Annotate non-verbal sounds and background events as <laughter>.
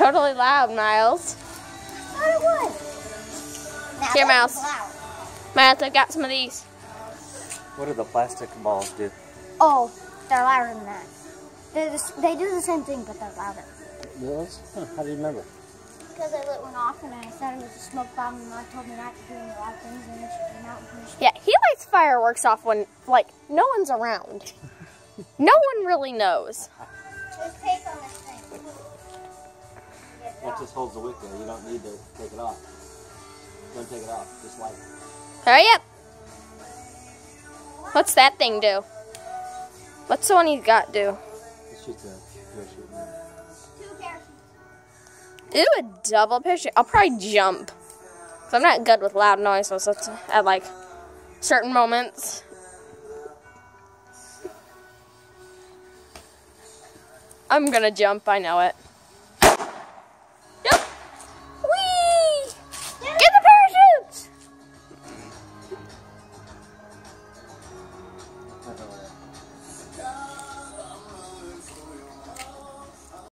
Totally loud, Miles. Thought it was. Now Here, that's Mouse. loud. Miles, I've got some of these. What do the plastic balls do? Oh, they're louder than that. They're the, they do the same thing, but they're louder. Those? Huh, how do you remember? Because I lit one off and I thought it was a smoke bomb and Mom told me not to do any loud things and then she came out and punished me. Yeah, he lights fireworks off when, like, no one's around. <laughs> No one really knows. There's tape on this thing. That just holds the wick there. You don't need to take it off. Don't take it off. Just light it. Hurry up. What's that thing do? What's the one he's got do? It shoots a parachute. Two parachutes. Do a double parachute. I'll probably jump. Cause I'm not good with loud noises at, at like certain moments. I'm gonna jump, I know it.